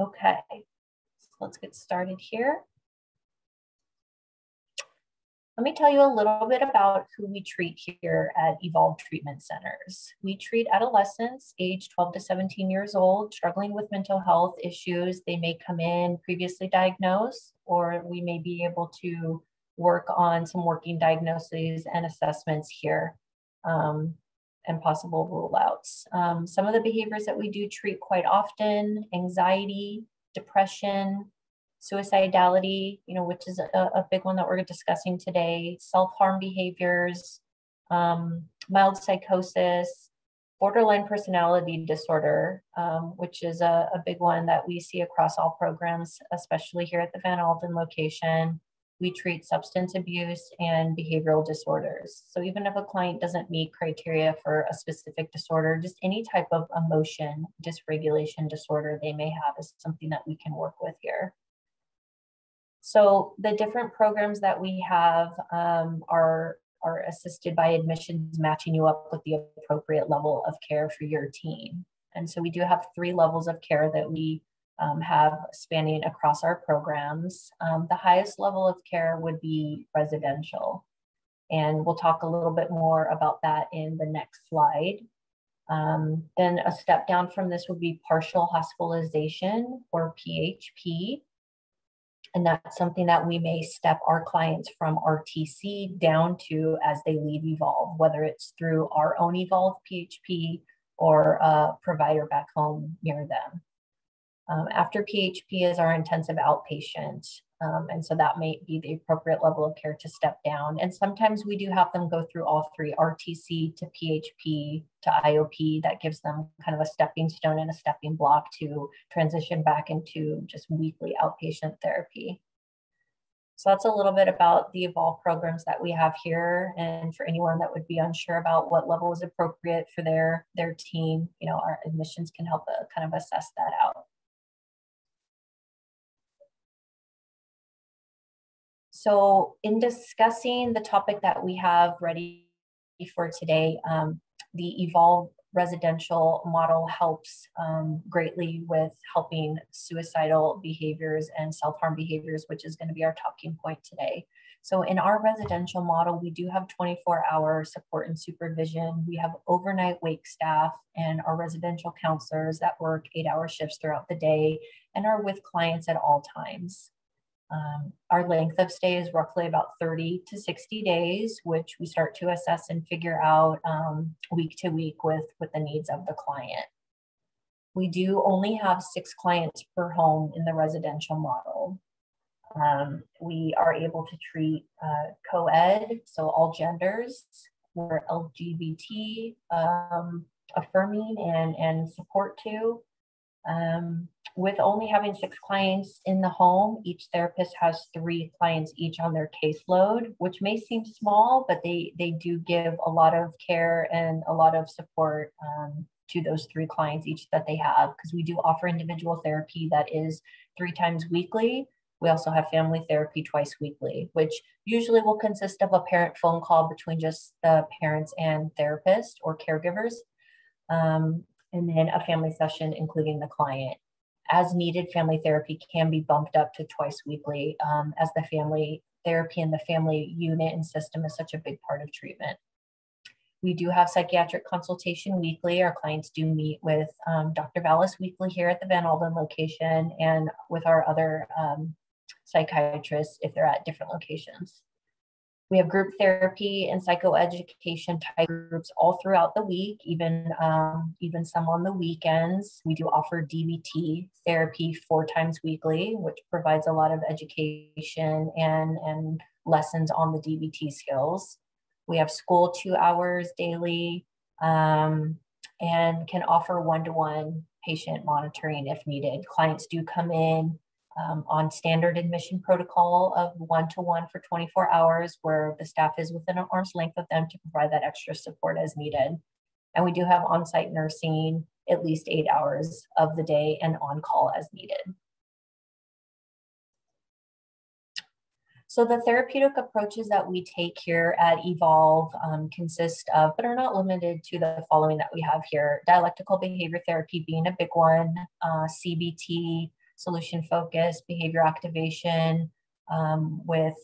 Okay, so let's get started here. Let me tell you a little bit about who we treat here at Evolve Treatment Centers. We treat adolescents aged 12 to 17 years old struggling with mental health issues. They may come in previously diagnosed, or we may be able to work on some working diagnoses and assessments here um, and possible rule outs. Um, some of the behaviors that we do treat quite often anxiety, depression, suicidality, you know, which is a, a big one that we're discussing today, self-harm behaviors, um, mild psychosis, borderline personality disorder, um, which is a, a, big one that we see across all programs, especially here at the Van Alden location. We treat substance abuse and behavioral disorders. So even if a client doesn't meet criteria for a specific disorder, just any type of emotion dysregulation disorder they may have is something that we can work with here. So the different programs that we have um, are, are assisted by admissions matching you up with the appropriate level of care for your team. And so we do have three levels of care that we um, have spanning across our programs. Um, the highest level of care would be residential. And we'll talk a little bit more about that in the next slide. Um, then a step down from this would be partial hospitalization or PHP. And that's something that we may step our clients from RTC down to as they leave Evolve, whether it's through our own Evolve PHP or a provider back home near them. Um, after PHP is our intensive outpatient. Um, and so that may be the appropriate level of care to step down. And sometimes we do have them go through all three RTC to PHP to IOP. That gives them kind of a stepping stone and a stepping block to transition back into just weekly outpatient therapy. So that's a little bit about the Evolve programs that we have here. And for anyone that would be unsure about what level is appropriate for their, their team, you know, our admissions can help uh, kind of assess that out. So in discussing the topic that we have ready for today, um, the Evolve residential model helps um, greatly with helping suicidal behaviors and self-harm behaviors, which is gonna be our talking point today. So in our residential model, we do have 24 hour support and supervision. We have overnight wake staff and our residential counselors that work eight hour shifts throughout the day and are with clients at all times. Um, our length of stay is roughly about 30 to 60 days, which we start to assess and figure out um, week to week with, with the needs of the client. We do only have six clients per home in the residential model. Um, we are able to treat uh, co-ed, so all genders. We're LGBT um, affirming and, and support to. Um, with only having six clients in the home, each therapist has three clients each on their caseload, which may seem small, but they, they do give a lot of care and a lot of support um, to those three clients each that they have, because we do offer individual therapy that is three times weekly. We also have family therapy twice weekly, which usually will consist of a parent phone call between just the parents and therapist or caregivers. Um, and then a family session, including the client. As needed, family therapy can be bumped up to twice weekly um, as the family therapy and the family unit and system is such a big part of treatment. We do have psychiatric consultation weekly. Our clients do meet with um, Dr. Vallis weekly here at the Van Alden location and with our other um, psychiatrists if they're at different locations. We have group therapy and psychoeducation type groups all throughout the week, even um, even some on the weekends. We do offer DBT therapy four times weekly, which provides a lot of education and and lessons on the DBT skills. We have school two hours daily um, and can offer one to one patient monitoring if needed. Clients do come in um, on standard admission protocol of one to one for 24 hours, where the staff is within an arm's length of them to provide that extra support as needed. And we do have on site nursing at least eight hours of the day and on call as needed. So the therapeutic approaches that we take here at Evolve um, consist of, but are not limited to the following that we have here. Dialectical behavior therapy being a big one, uh, CBT, solution focused behavior activation um, with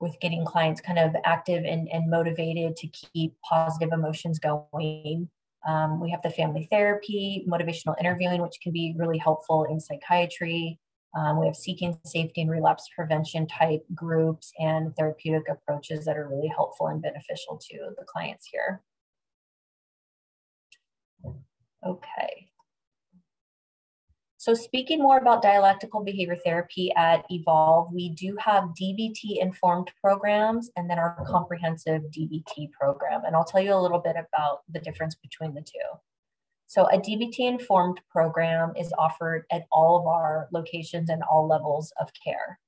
with getting clients kind of active and, and motivated to keep positive emotions going. Um, we have the family therapy, motivational interviewing, which can be really helpful in psychiatry. Um, we have seeking safety and relapse prevention type groups and therapeutic approaches that are really helpful and beneficial to the clients here. Okay. So speaking more about dialectical behavior therapy at Evolve, we do have DBT informed programs and then our comprehensive DBT program. And I'll tell you a little bit about the difference between the two. So a DBT informed program is offered at all of our locations and all levels of care.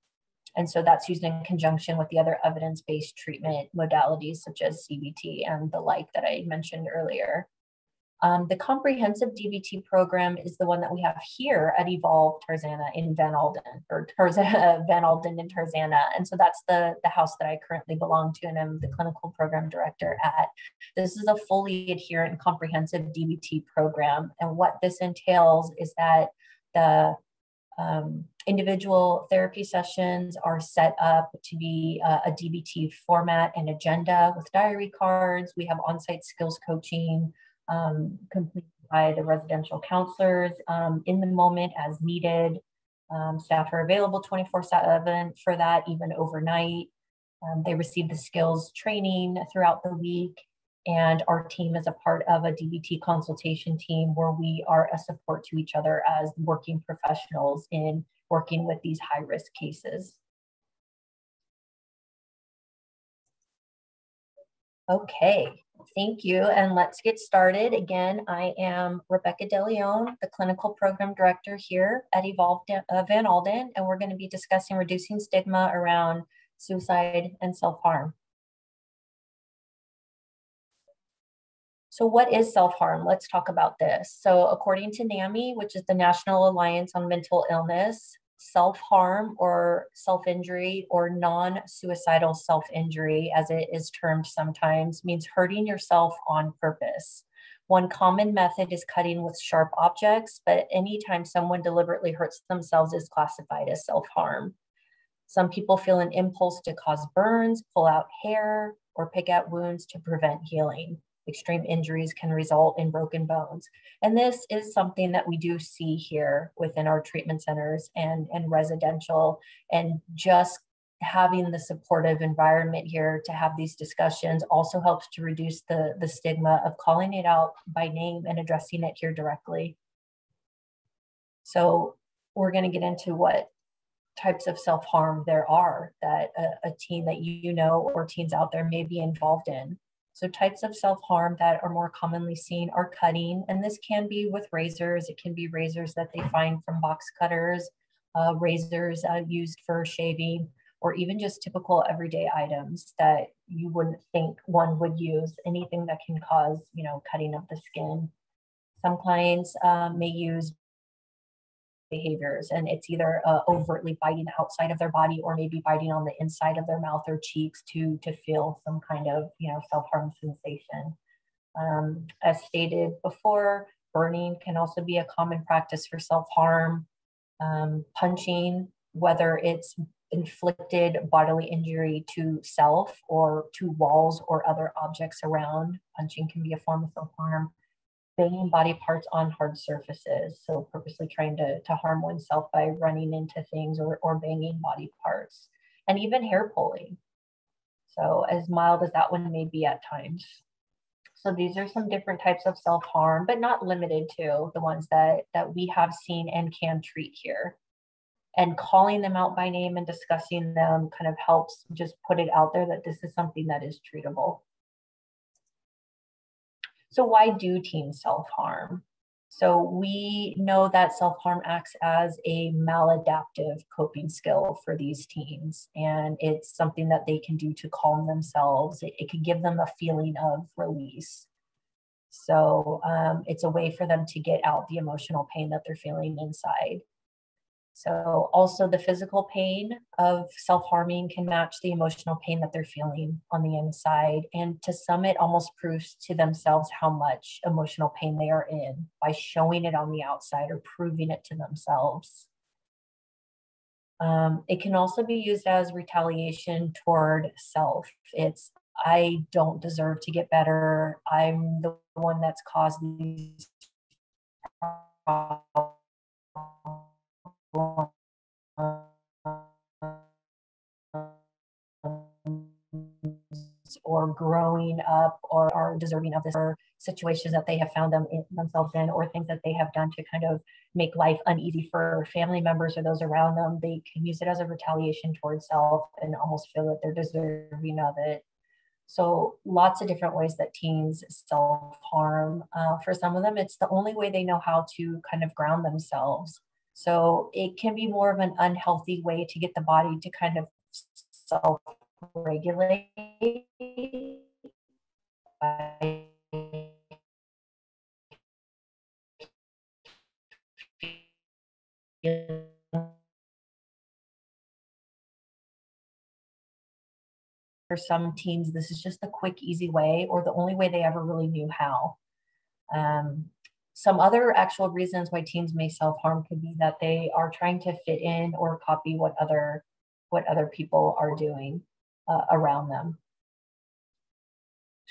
And so that's used in conjunction with the other evidence-based treatment modalities such as CBT and the like that I mentioned earlier. Um, the comprehensive DBT program is the one that we have here at Evolve Tarzana in Van Alden, or Tarzana, Van Alden in Tarzana. And so that's the, the house that I currently belong to, and I'm the clinical program director at. This is a fully adherent comprehensive DBT program. And what this entails is that the um, individual therapy sessions are set up to be uh, a DBT format and agenda with diary cards. We have on site skills coaching um, completed by the residential counselors um, in the moment as needed. Um, staff are available 24 7 for that, even overnight. Um, they receive the skills training throughout the week. And our team is a part of a DBT consultation team where we are a support to each other as working professionals in working with these high risk cases. Okay, Thank you. And let's get started. Again, I am Rebecca DeLeon, the clinical program director here at Evolve uh, Van Alden, and we're going to be discussing reducing stigma around suicide and self-harm. So what is self-harm? Let's talk about this. So according to NAMI, which is the National Alliance on Mental Illness, self harm or self injury or non suicidal self injury, as it is termed sometimes, means hurting yourself on purpose. One common method is cutting with sharp objects, but anytime someone deliberately hurts themselves is classified as self harm. Some people feel an impulse to cause burns, pull out hair, or pick at wounds to prevent healing extreme injuries can result in broken bones. And this is something that we do see here within our treatment centers and, and residential and just having the supportive environment here to have these discussions also helps to reduce the, the stigma of calling it out by name and addressing it here directly. So we're going to get into what types of self-harm there are that a, a teen that you know or teens out there may be involved in. So types of self-harm that are more commonly seen are cutting, and this can be with razors. It can be razors that they find from box cutters, uh, razors uh, used for shaving, or even just typical everyday items that you wouldn't think one would use, anything that can cause, you know, cutting of the skin. Some clients um, may use behaviors and it's either uh, overtly biting outside of their body or maybe biting on the inside of their mouth or cheeks to to feel some kind of you know self-harm sensation. Um, as stated before burning can also be a common practice for self-harm. Um, punching whether it's inflicted bodily injury to self or to walls or other objects around punching can be a form of self-harm banging body parts on hard surfaces. So purposely trying to, to harm oneself by running into things or, or banging body parts and even hair pulling. So as mild as that one may be at times. So these are some different types of self-harm, but not limited to the ones that, that we have seen and can treat here. And calling them out by name and discussing them kind of helps just put it out there that this is something that is treatable. So why do teens self-harm? So we know that self-harm acts as a maladaptive coping skill for these teens. And it's something that they can do to calm themselves. It, it can give them a feeling of release. So um, it's a way for them to get out the emotional pain that they're feeling inside. So also the physical pain of self-harming can match the emotional pain that they're feeling on the inside. And to some, it almost proves to themselves how much emotional pain they are in by showing it on the outside or proving it to themselves. Um, it can also be used as retaliation toward self. It's, I don't deserve to get better. I'm the one that's caused these problems or growing up or are deserving of this or situations that they have found them in, themselves in or things that they have done to kind of make life uneasy for family members or those around them they can use it as a retaliation towards self and almost feel that they're deserving of it. So lots of different ways that teens self-harm. Uh, for some of them it's the only way they know how to kind of ground themselves so it can be more of an unhealthy way to get the body to kind of self regulate for some teens, this is just the quick, easy way or the only way they ever really knew how. Um, some other actual reasons why teens may self-harm could be that they are trying to fit in or copy what other what other people are doing uh, around them.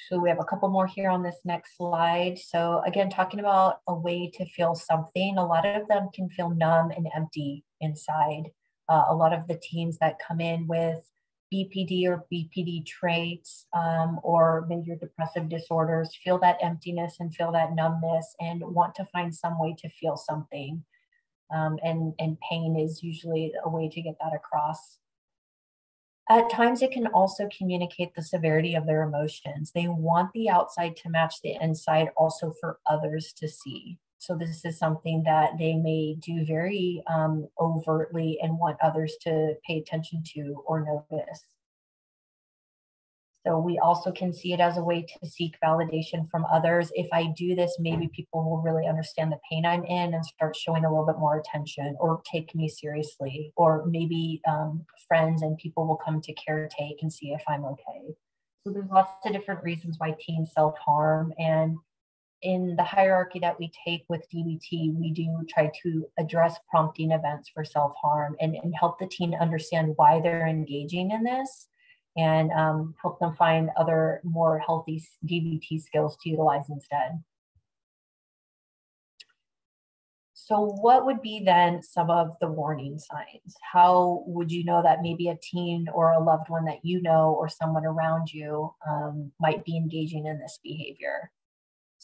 So we have a couple more here on this next slide. So again, talking about a way to feel something, a lot of them can feel numb and empty inside. Uh, a lot of the teens that come in with BPD or BPD traits um, or major depressive disorders feel that emptiness and feel that numbness and want to find some way to feel something. Um, and, and pain is usually a way to get that across. At times, it can also communicate the severity of their emotions. They want the outside to match the inside, also for others to see. So, this is something that they may do very um, overtly and want others to pay attention to or notice. So we also can see it as a way to seek validation from others. If I do this, maybe people will really understand the pain I'm in and start showing a little bit more attention or take me seriously. Or maybe um, friends and people will come to caretake and see if I'm okay. So there's lots of different reasons why teens self harm. And in the hierarchy that we take with DBT, we do try to address prompting events for self harm and, and help the teen understand why they're engaging in this and um, help them find other more healthy DBT skills to utilize instead. So what would be then some of the warning signs? How would you know that maybe a teen or a loved one that you know or someone around you um, might be engaging in this behavior?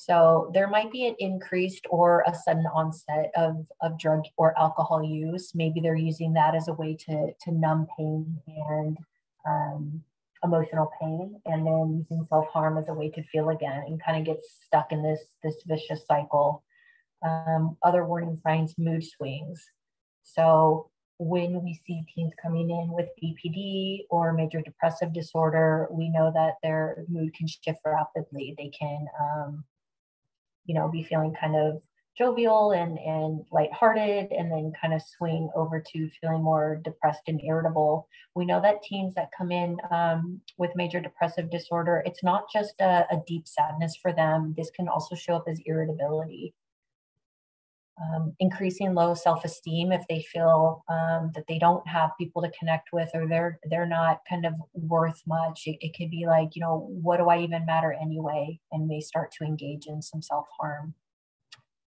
So there might be an increased or a sudden onset of, of drug or alcohol use. Maybe they're using that as a way to, to numb pain and um, emotional pain and then using self-harm as a way to feel again and kind of gets stuck in this this vicious cycle. Um, other warning signs mood swings. So when we see teens coming in with bpd or major depressive disorder we know that their mood can shift rapidly. They can um, you know be feeling kind of jovial and, and lighthearted and then kind of swing over to feeling more depressed and irritable. We know that teens that come in um, with major depressive disorder, it's not just a, a, deep sadness for them. This can also show up as irritability. Um, increasing low self-esteem if they feel um, that they don't have people to connect with or they're they're not kind of worth much. It, it could be like you know what do i even matter anyway? And may start to engage in some self-harm.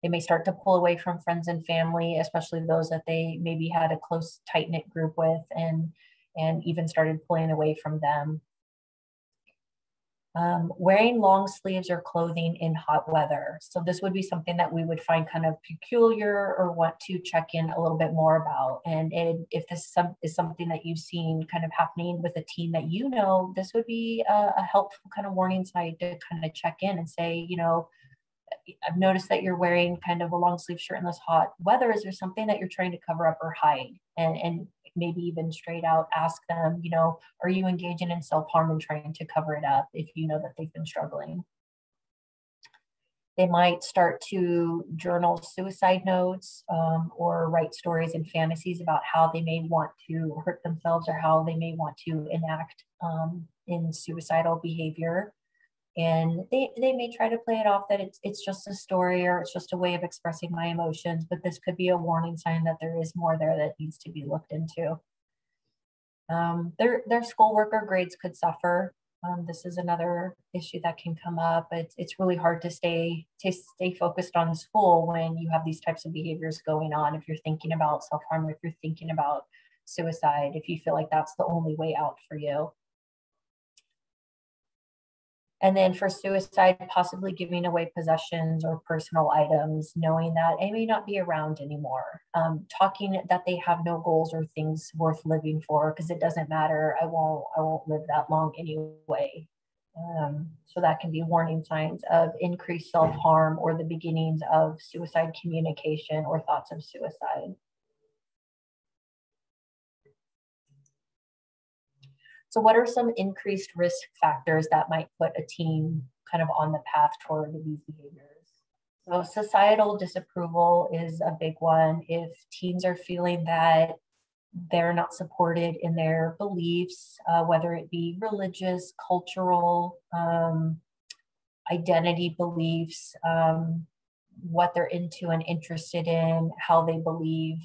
They may start to pull away from friends and family, especially those that they maybe had a close, tight knit group with, and and even started pulling away from them. Um, wearing long sleeves or clothing in hot weather. So this would be something that we would find kind of peculiar or want to check in a little bit more about. And it, if this is something that you've seen kind of happening with a team that you know, this would be a, a helpful kind of warning sign to kind of check in and say, you know, I've noticed that you're wearing kind of a long sleeve shirt in this hot weather. Is there something that you're trying to cover up or hide? And, and maybe even straight out ask them, you know, are you engaging in self harm and trying to cover it up if you know that they've been struggling? They might start to journal suicide notes um, or write stories and fantasies about how they may want to hurt themselves or how they may want to enact um, in suicidal behavior and they, they may try to play it off that it's, it's just a story or it's just a way of expressing my emotions, but this could be a warning sign that there is more there that needs to be looked into. Um, their, their schoolwork or grades could suffer. Um, this is another issue that can come up. It's, it's really hard to stay to stay focused on school when you have these types of behaviors going on. If you're thinking about self harm, if you're thinking about suicide, if you feel like that's the only way out for you. And then for suicide, possibly giving away possessions or personal items, knowing that they may not be around anymore. Um, talking that they have no goals or things worth living for because it doesn't matter. I won't. I won't live that long anyway. Um, so that can be warning signs of increased self harm or the beginnings of suicide communication or thoughts of suicide. So, what are some increased risk factors that might put a teen kind of on the path toward these behaviors? So, societal disapproval is a big one. If teens are feeling that they're not supported in their beliefs, uh, whether it be religious, cultural, um, identity beliefs, um, what they're into and interested in, how they believe.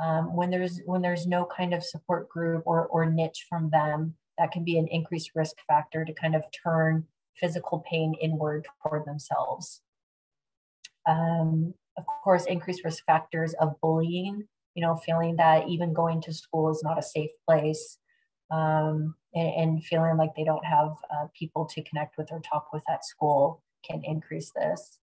Um, when there's when there's no kind of support group or, or niche from them, that can be an increased risk factor to kind of turn physical pain inward toward themselves. Um, of course, increased risk factors of bullying, you know, feeling that even going to school is not a safe place um, and, and, feeling like they don't have uh, people to connect with or talk with at school can increase this.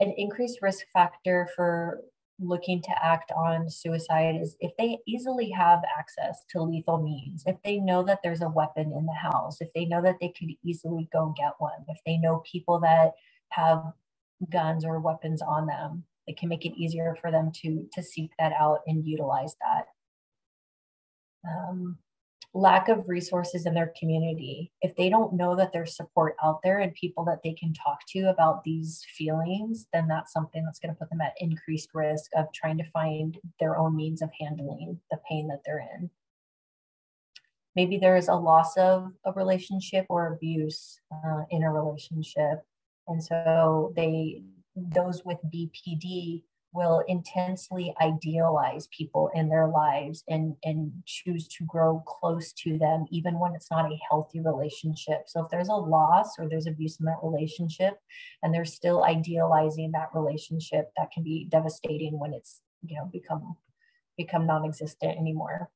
An increased risk factor for looking to act on suicide is if they easily have access to lethal means, if they know that there's a weapon in the house, if they know that they could easily go get one, if they know people that have guns or weapons on them, it can make it easier for them to to seek that out and utilize that. Um, lack of resources in their community, if they don't know that there's support out there and people that they can talk to about these feelings, then that's something that's going to put them at increased risk of trying to find their own means of handling the pain that they're in. Maybe there is a loss of a relationship or abuse uh, in a relationship. And so they, those with BPD will intensely idealize people in their lives and, and choose to grow close to them, even when it's not a healthy relationship. So if there's a loss or there's abuse in that relationship and they're still idealizing that relationship, that can be devastating when it's, you know, become become non-existent anymore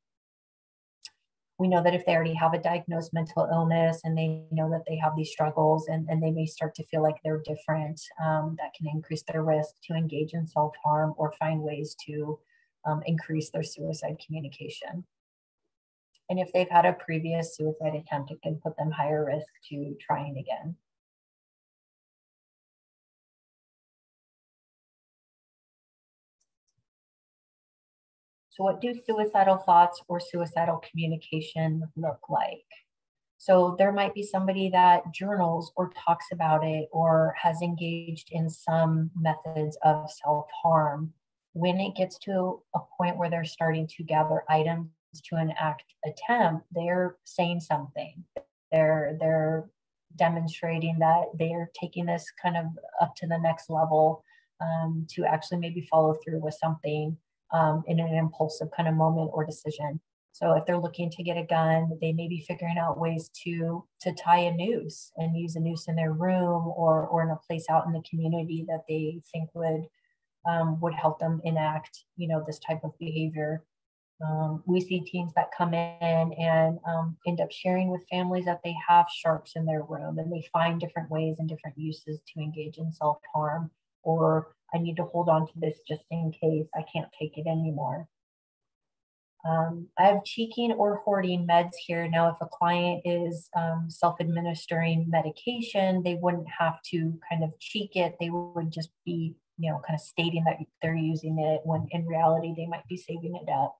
we know that if they already have a diagnosed mental illness and they know that they have these struggles and, and they may start to feel like they're different, um, that can increase their risk to engage in self harm or find ways to um, increase their suicide communication. And if they've had a previous suicide attempt, it can put them higher risk to trying again. So, what do suicidal thoughts or suicidal communication look like? So, there might be somebody that journals or talks about it or has engaged in some methods of self harm. When it gets to a point where they're starting to gather items to an act attempt, they're saying something. They're they're demonstrating that they are taking this kind of up to the next level um, to actually maybe follow through with something um, in an impulsive kind of moment or decision. So if they're looking to get a gun, they may be figuring out ways to to tie a noose and use a noose in their room or or in a place out in the community that they think would um, would help them enact you know this type of behavior. Um, we see teens that come in and um, end up sharing with families that they have sharps in their room and they find different ways and different uses to engage in self harm or I need to hold on to this just in case I can't take it anymore. Um, I have cheeking or hoarding meds here. Now, if a client is um, self administering medication, they wouldn't have to kind of cheek it. They would just be, you know, kind of stating that they're using it when in reality they might be saving it up.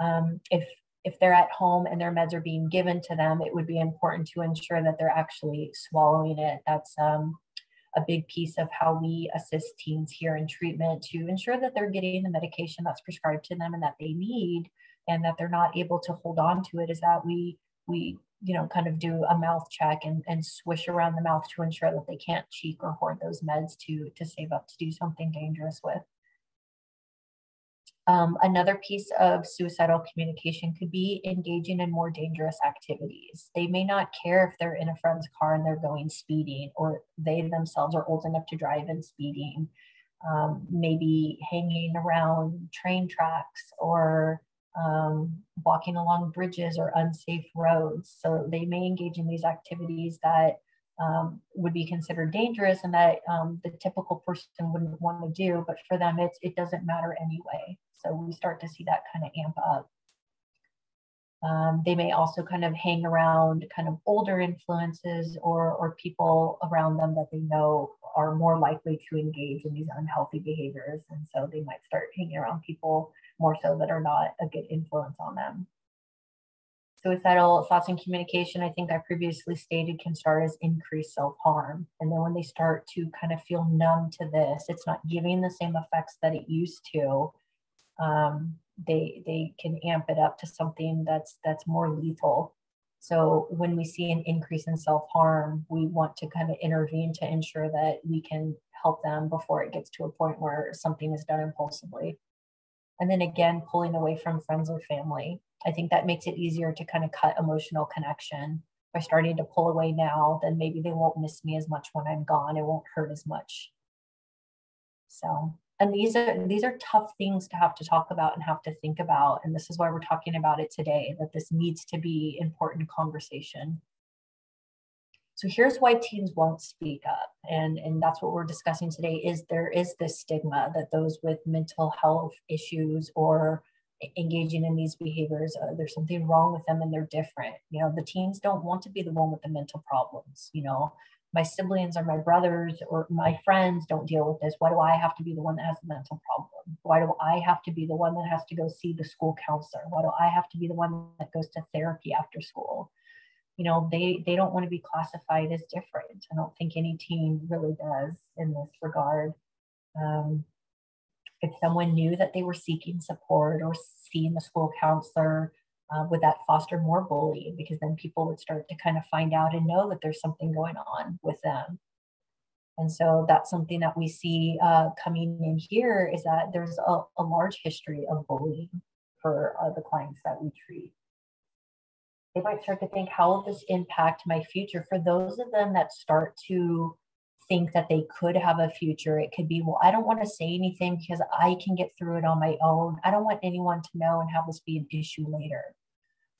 Um, if if they're at home and their meds are being given to them, it would be important to ensure that they're actually swallowing it. That's um, a big piece of how we assist teens here in treatment to ensure that they're getting the medication that's prescribed to them and that they need and that they're not able to hold on to it is that we we you know, kind of do a mouth check and, and swish around the mouth to ensure that they can't cheek or hoard those meds to, to save up to do something dangerous with. Um, another piece of suicidal communication could be engaging in more dangerous activities. They may not care if they're in a friend's car and they're going speeding, or they themselves are old enough to drive and speeding. Um, maybe hanging around train tracks or um, walking along bridges or unsafe roads. So they may engage in these activities that um, would be considered dangerous and that um, the typical person wouldn't want to do, but for them, it's, it doesn't matter anyway. So we start to see that kind of amp up. Um, they may also kind of hang around kind of older influences or, or people around them that they know are more likely to engage in these unhealthy behaviors. And so they might start hanging around people more so that are not a good influence on them. Suicidal thoughts and communication, I think I previously stated, can start as increased self harm. And then when they start to kind of feel numb to this, it's not giving the same effects that it used to. Um, they they can amp it up to something that's that's more lethal. So when we see an increase in self harm, we want to kind of intervene to ensure that we can help them before it gets to a point where something is done impulsively. And then again, pulling away from friends or family. I think that makes it easier to kind of cut emotional connection by starting to pull away now, then maybe they won't miss me as much when I'm gone. It won't hurt as much. So, and these are these are tough things to have to talk about and have to think about. And this is why we're talking about it today, that this needs to be important conversation. So here's why teens won't speak up. And, and that's what we're discussing today is there is this stigma that those with mental health issues or engaging in these behaviors, uh, there's something wrong with them and they're different. You know, the teens don't want to be the one with the mental problems. You know, my siblings or my brothers or my friends don't deal with this. Why do I have to be the one that has the mental problem? Why do I have to be the one that has to go see the school counselor? Why do I have to be the one that goes to therapy after school? you know they they don't want to be classified as different i don't think any teen really does in this regard um, if someone knew that they were seeking support or seeing the school counselor uh, would that foster more bullying? Because then people would start to kind of find out and know that there's something going on with them. And so that's something that we see uh, coming in here is that there's a, a large history of bullying for uh, the clients that we treat. They might start to think, how will this impact my future? For those of them that start to think that they could have a future, it could be, well, I don't want to say anything because I can get through it on my own. I don't want anyone to know and have this be an issue later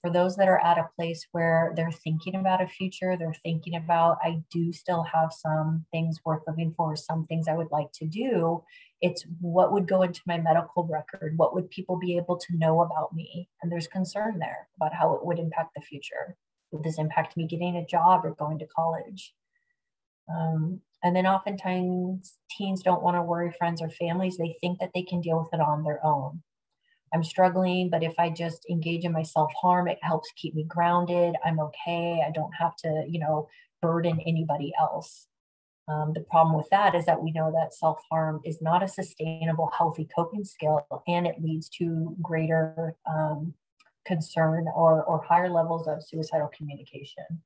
for those that are at a place where they're thinking about a future, they're thinking about, I do still have some things worth living for, some things I would like to do. It's what would go into my medical record? What would people be able to know about me? And there's concern there about how it would impact the future. Would this impact me getting a job or going to college? Um, and then oftentimes teens don't want to worry friends or families. They think that they can deal with it on their own. I'm struggling, but if I just engage in my self harm, it helps keep me grounded. I'm okay. I don't have to, you know, burden anybody else. Um, the problem with that is that we know that self harm is not a sustainable, healthy coping skill, and it leads to greater um, concern or, or higher levels of suicidal communication.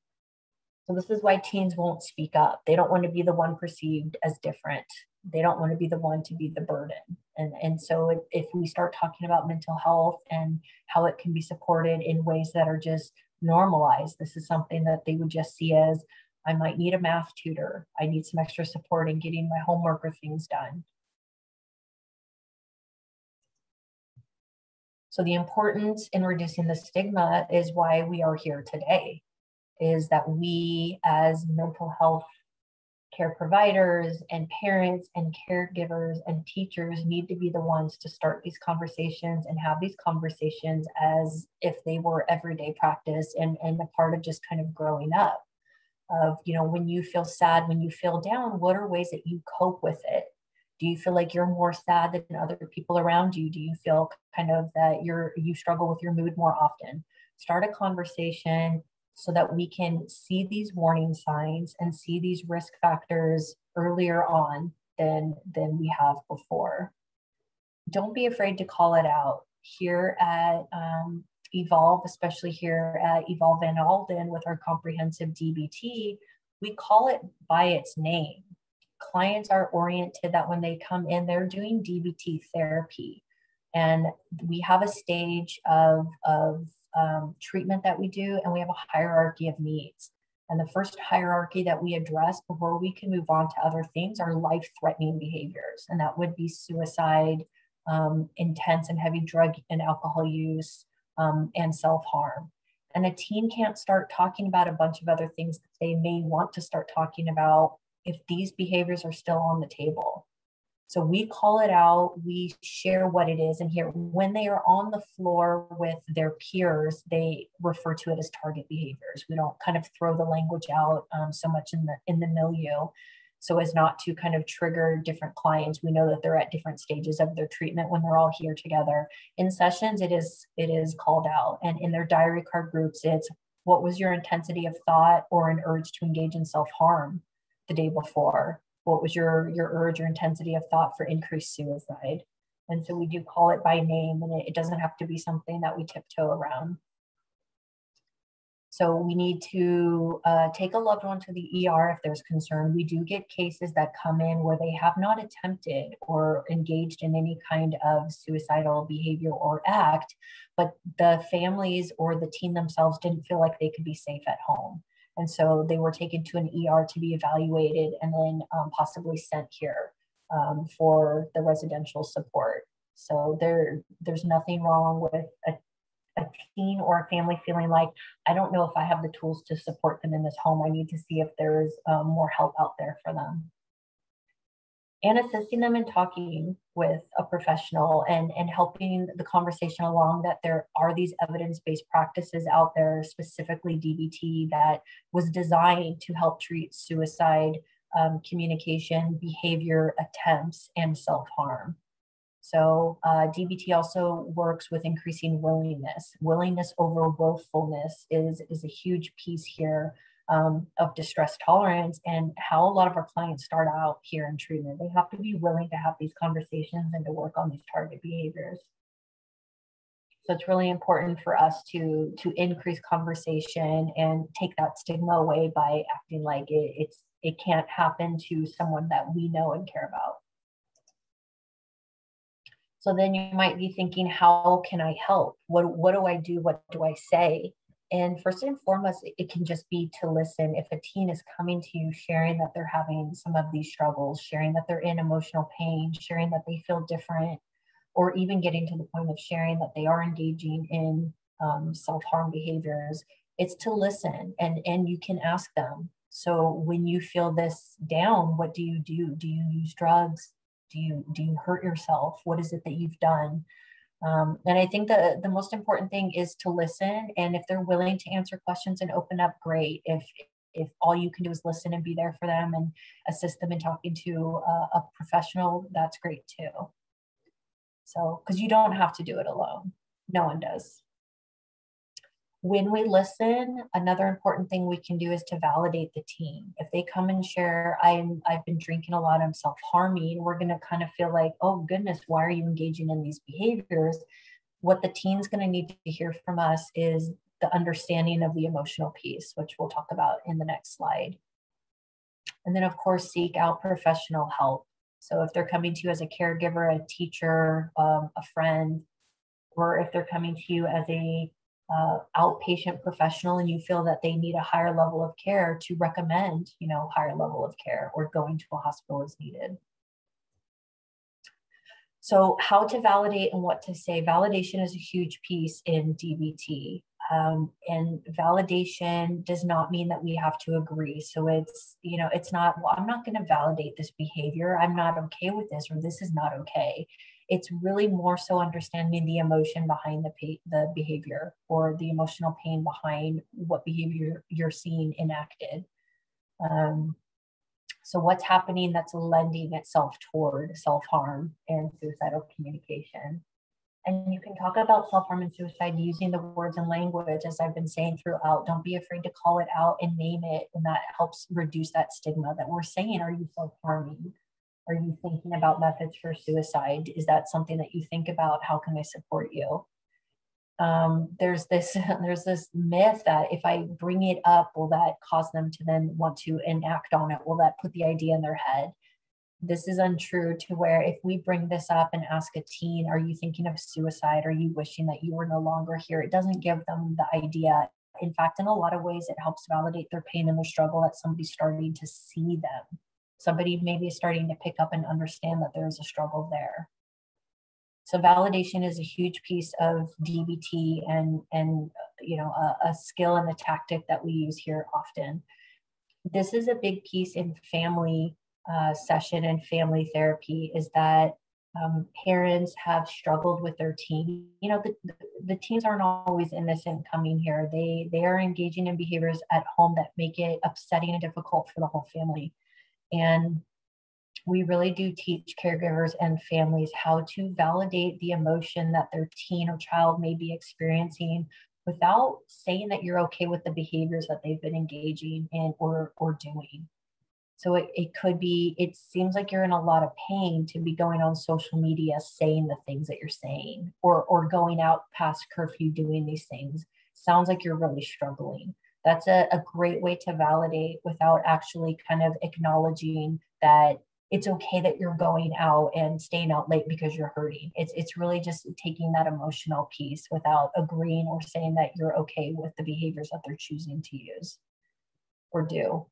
So, this is why teens won't speak up. They don't want to be the one perceived as different. They don't want to be the one to be the burden. And and so if, if we start talking about mental health and how it can be supported in ways that are just normalized this is something that they would just see as i might need a math tutor. I need some extra support in getting my homework or things done. So the importance in reducing the stigma is why we are here today is that we as mental health care providers and parents and caregivers and teachers need to be the ones to start these conversations and have these conversations as if they were everyday practice and, and a part of just kind of growing up. Of you know when you feel sad when you feel down what are ways that you cope with it? Do you feel like you're more sad than other people around you? Do you feel kind of that you're you struggle with your mood more often? Start a conversation so that we can see these warning signs and see these risk factors earlier on than than we have before don't be afraid to call it out here at um, Evolve, especially here at Evolve Van Alden with our comprehensive DBT, we call it by its name. Clients are oriented that when they come in, they're doing DBT therapy. And we have a stage of, of um, treatment that we do, and we have a hierarchy of needs. And the first hierarchy that we address before we can move on to other things are life threatening behaviors. And that would be suicide, um, intense and heavy drug and alcohol use, um, and self harm. And a teen can't start talking about a bunch of other things that they may want to start talking about if these behaviors are still on the table. So we call it out, we share what it is. And here, when they are on the floor with their peers, they refer to it as target behaviors. We don't kind of throw the language out um, so much in the in the milieu so as not to kind of trigger different clients we know that they're at different stages of their treatment when they're all here together in sessions it is it is called out and in their diary card groups it's what was your intensity of thought or an urge to engage in self-harm the day before what was your your urge or intensity of thought for increased suicide and so we do call it by name and it, it doesn't have to be something that we tiptoe around so we need to uh, take a loved one to the ER if there's concern. We do get cases that come in where they have not attempted or engaged in any kind of suicidal behavior or act, but the families or the teen themselves didn't feel like they could be safe at home. And so they were taken to an ER to be evaluated and then um, possibly sent here um, for the residential support. So there, there's nothing wrong with a a teen or a family feeling like, I don't know if I have the tools to support them in this home. I need to see if there's um, more help out there for them. And assisting them in talking with a professional and, and helping the conversation along that there are these evidence based practices out there, specifically DBT, that was designed to help treat suicide, um, communication, behavior, attempts, and self harm. So uh, DBT also works with increasing willingness. Willingness over willfulness is, is a huge piece here um, of distress tolerance and how a lot of our clients start out here in treatment. They have to be willing to have these conversations and to work on these target behaviors. So it's really important for us to to increase conversation and take that stigma away by acting like it, it's it can't happen to someone that we know and care about. So then you might be thinking, how can I help? What, what do I do? What do I say? And first and foremost, it can just be to listen. If a teen is coming to you sharing that they're having some of these struggles, sharing that they're in emotional pain, sharing that they feel different, or even getting to the point of sharing that they are engaging in um, self-harm behaviors, it's to listen and, and you can ask them. So when you feel this down, what do you do? Do you use drugs? do you do you hurt yourself what is it that you've done um, and i think the the most important thing is to listen and if they're willing to answer questions and open up great. If if all you can do is listen and be there for them and assist them in talking to a, a professional that's great too. So because you don't have to do it alone. No one does when we listen, another important thing we can do is to validate the team. If they come and share, I'm I've been drinking a lot, I'm self-harming, we're gonna kind of feel like, oh goodness, why are you engaging in these behaviors? What the teen's gonna need to hear from us is the understanding of the emotional piece, which we'll talk about in the next slide. And then of course, seek out professional help. So if they're coming to you as a caregiver, a teacher, um, a friend, or if they're coming to you as a uh, outpatient professional and you feel that they need a higher level of care to recommend you know higher level of care or going to a hospital is needed. So how to validate and what to say. Validation is a huge piece in dbt um, and validation does not mean that we have to agree. So it's you know it's not well i'm not going to validate this behavior. I'm not okay with this or this is not okay it's really more so understanding the emotion behind the the behavior or the emotional pain behind what behavior you're seeing enacted. Um, so what's happening that's lending itself toward self-harm and suicidal communication. And you can talk about self-harm and suicide using the words and language, as I've been saying throughout. Don't be afraid to call it out and name it. And that helps reduce that stigma that we're saying, are you self-harming? Are you thinking about methods for suicide? Is that something that you think about? How can I support you? um, there's this there's this myth that if I bring it up, will that cause them to then want to enact on it? Will that put the idea in their head? This is untrue to where if we bring this up and ask a teen, are you thinking of suicide? Are you wishing that you were no longer here? It doesn't give them the idea. In fact, in a lot of ways, it helps validate their pain and their struggle that somebody's starting to see them. Somebody maybe is starting to pick up and understand that there's a struggle there. So validation is a huge piece of DBT and and you know a, a skill and a tactic that we use here often. This is a big piece in family uh, session and family therapy is that um, parents have struggled with their teen. You know, the, the teens aren't always innocent coming here. They they are engaging in behaviors at home that make it upsetting and difficult for the whole family. And we really do teach caregivers and families how to validate the emotion that their teen or child may be experiencing without saying that you're okay with the behaviors that they've been engaging in or, or doing. So it, it could be, it seems like you're in a lot of pain to be going on social media saying the things that you're saying or, or going out past curfew doing these things. Sounds like you're really struggling. That's a, a great way to validate without actually kind of acknowledging that it's okay that you're going out and staying out late because you're hurting. It's it's really just taking that emotional piece without agreeing or saying that you're okay with the behaviors that they're choosing to use or do.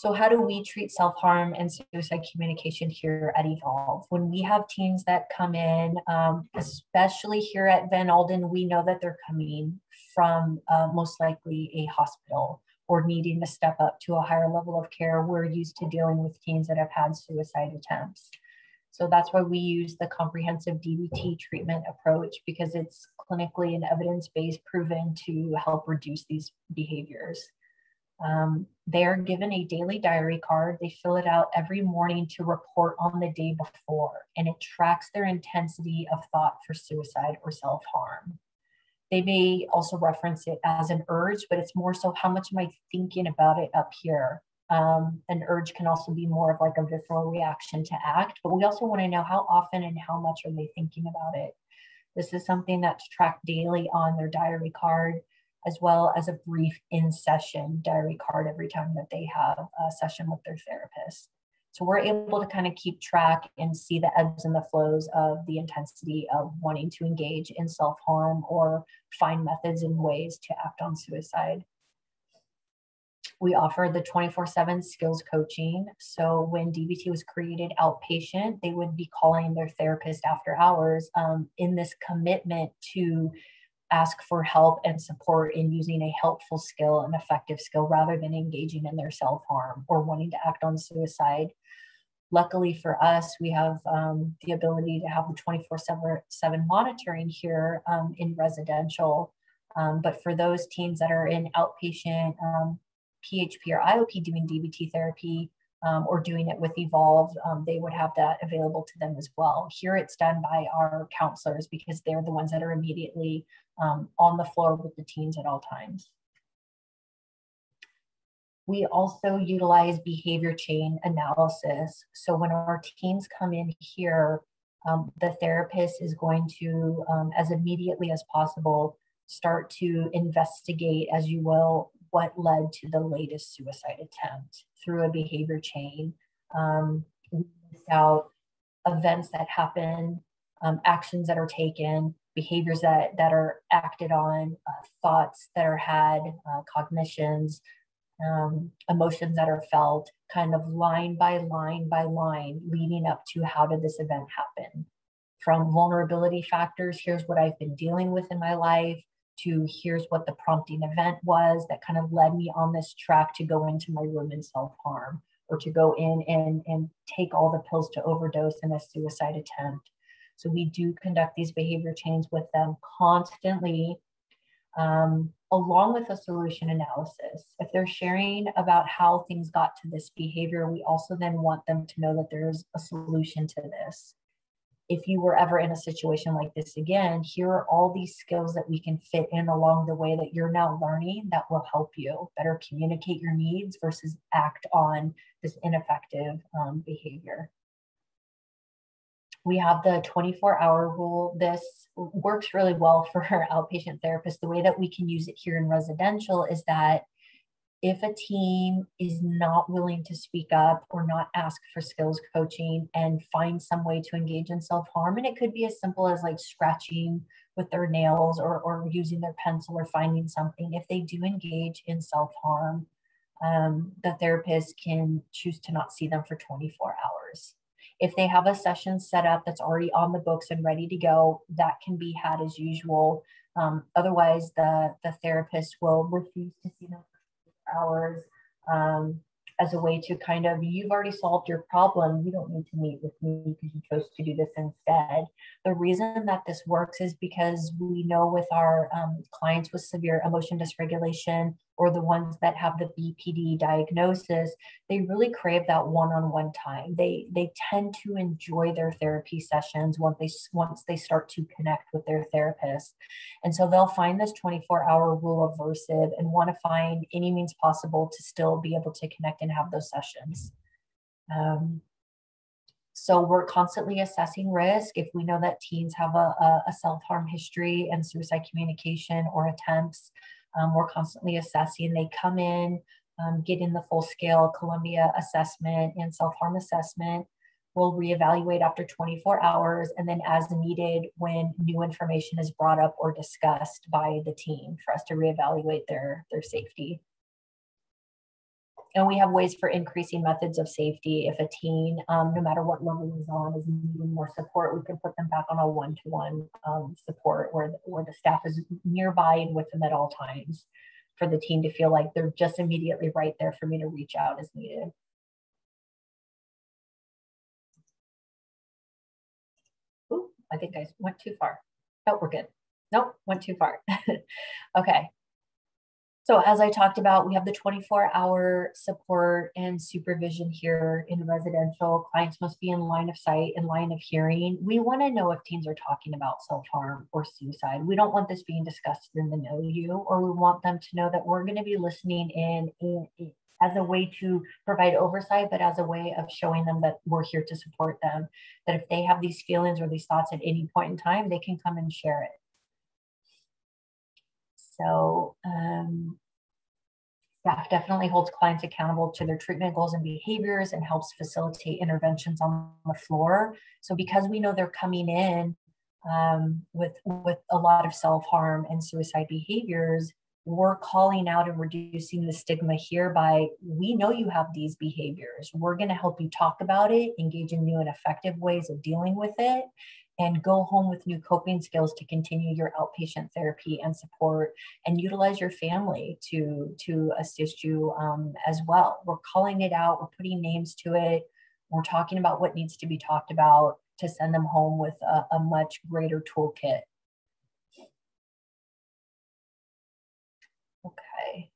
So, how do we treat self harm and suicide communication here at Evolve? When we have teens that come in, um, especially here at Van Alden, we know that they're coming from uh, most likely a hospital or needing to step up to a higher level of care. We're used to dealing with teens that have had suicide attempts. So that's why we use the comprehensive DBT treatment approach because it's clinically and evidence based proven to help reduce these behaviors. Um, they are given a daily diary card. They fill it out every morning to report on the day before, and it tracks their intensity of thought for suicide or self harm. They may also reference it as an urge, but it's more so how much am I thinking about it up here? Um, an urge can also be more of like a visceral reaction to act, but we also want to know how often and how much are they thinking about it. This is something that's tracked daily on their diary card as well as a brief in session diary card every time that they have a session with their therapist. So we're able to kind of keep track and see the ebbs and the flows of the intensity of wanting to engage in self harm or find methods and ways to act on suicide. We offer the 24 7 skills coaching. So when DBT was created outpatient, they would be calling their therapist after hours um, in this commitment to ask for help and support in using a helpful skill, an effective skill, rather than engaging in their self harm or wanting to act on suicide. Luckily for us, we have um, the ability to have the 24 7 monitoring here um, in residential. Um, but for those teens that are in outpatient PHP um, or IOP doing DBT therapy, um, or doing it with Evolve, um, they would have that available to them as well. Here it's done by our counselors because they're the ones that are immediately um, on the floor with the teens at all times. We also utilize behavior chain analysis. So when our teens come in here, um, the therapist is going to, um, as immediately as possible, start to investigate, as you will, what led to the latest suicide attempt through a behavior chain. Um, out events that happen, um, actions that are taken, behaviors that, that are acted on, uh, thoughts that are had, uh, cognitions, um, emotions that are felt, kind of line by line by line, leading up to how did this event happen. From vulnerability factors, here's what I've been dealing with in my life, to here's what the prompting event was that kind of led me on this track to go into my room and self harm or to go in and, and take all the pills to overdose in a suicide attempt. So we do conduct these behavior chains with them constantly, um, along with a solution analysis. If they're sharing about how things got to this behavior, we also then want them to know that there's a solution to this if you were ever in a situation like this again, here are all these skills that we can fit in along the way that you're now learning that will help you better communicate your needs versus act on this ineffective um, behavior. we have the 24 hour rule. This works really well for our outpatient therapists. The way that we can use it here in residential is that if a team is not willing to speak up or not ask for skills coaching and find some way to engage in self harm, and it could be as simple as like scratching with their nails or, or using their pencil or finding something, if they do engage in self harm, um, the therapist can choose to not see them for 24 hours. If they have a session set up that's already on the books and ready to go, that can be had as usual. Um, otherwise, the, the therapist will refuse to see them hours. Um, as a way to kind of, you've already solved your problem. You don't need to meet with me because you chose to do this instead. The reason that this works is because we know with our um, clients with severe emotion dysregulation or the ones that have the BPD diagnosis, they really crave that one-on-one time. They they tend to enjoy their therapy sessions once they once they start to connect with their therapist, and so they'll find this 24-hour rule aversive and want to find any means possible to still be able to connect and have those sessions. Um, so we're constantly assessing risk. If we know that teens have a, a, a self-harm history and suicide communication or attempts, um, we're constantly assessing. They come in, um, get in the full scale Columbia assessment and self harm assessment. We'll reevaluate after 24 hours and then as needed when new information is brought up or discussed by the team for us to reevaluate their, their safety and we have ways for increasing methods of safety. If a teen, um, no matter what level is on, is needing more support, we can put them back on a one-to-one um, support where, where the staff is nearby and with them at all times for the teen to feel like they're just immediately right there for me to reach out as needed. Ooh, I think I went too far. Oh, we're good. Nope, went too far. okay. So as I talked about, we have the 24 hour support and supervision here in residential. Clients must be in line of sight, in line of hearing. We want to know if teens are talking about self-harm or suicide. We don't want this being discussed in the know you, or we want them to know that we're going to be listening in, in, in as a way to provide oversight, but as a way of showing them that we're here to support them. That if they have these feelings or these thoughts at any point in time, they can come and share it. So um, staff definitely holds clients accountable to their treatment goals and behaviors and helps facilitate interventions on the floor. So because we know they're coming in um, with with a lot of self harm and suicide behaviors, we're calling out and reducing the stigma here by we know you have these behaviors. We're going to help you talk about it, engage in new and effective ways of dealing with it, and go home with new coping skills to continue your outpatient therapy and support and utilize your family to to assist you um, as well we're calling it out we're putting names to it we're talking about what needs to be talked about to send them home with a, a much greater toolkit okay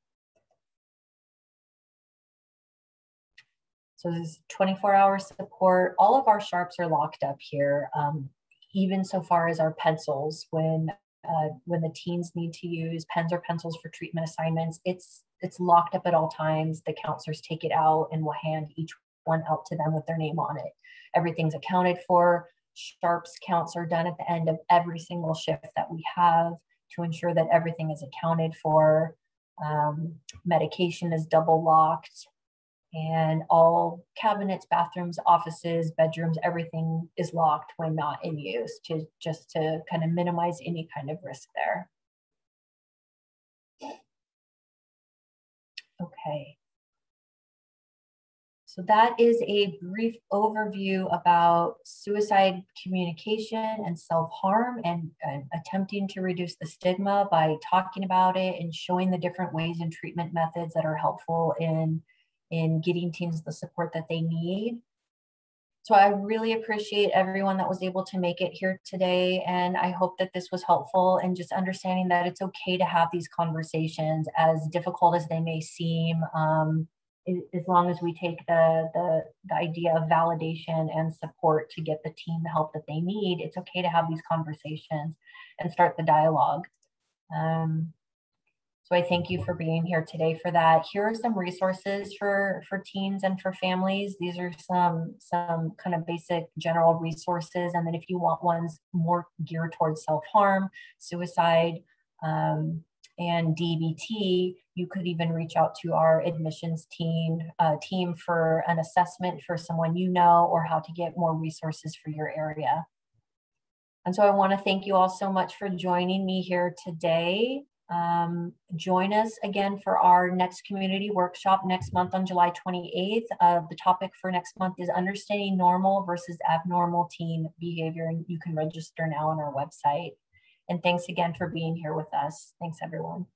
So this 24 hour support. All of our sharps are locked up here. Um, even so far as our pencils when uh, when the teens need to use pens or pencils for treatment assignments it's it's locked up at all times. The counselors take it out and will hand each one out to them with their name on it. Everything's accounted for. Sharps counts are done at the end of every single shift that we have to ensure that everything is accounted for. Um, medication is double locked and all cabinets, bathrooms, offices, bedrooms, everything is locked when not in use to just to kind of minimize any kind of risk there. Okay. So that is a brief overview about suicide communication and self-harm and, and, attempting to reduce the stigma by talking about it and showing the different ways and treatment methods that are helpful in in getting teams the support that they need. So I really appreciate everyone that was able to make it here today. And I hope that this was helpful and just understanding that it's okay to have these conversations as difficult as they may seem. Um, as long as we take the, the, the idea of validation and support to get the team the help that they need, it's okay to have these conversations and start the dialogue. Um, So I thank you for being here today for that. Here are some resources for, for teens and for families. These are some, some kind of basic general resources. And then if you want ones more geared towards self-harm, suicide, um, and DBT, you could even reach out to our admissions team, uh, team for an assessment for someone you know or how to get more resources for your area. And so I want to thank you all so much for joining me here today. Um, join us again for our next community workshop next month on July 28th. Uh, the topic for next month is understanding normal versus abnormal teen behavior, and you can register now on our website. And thanks again for being here with us. Thanks, everyone.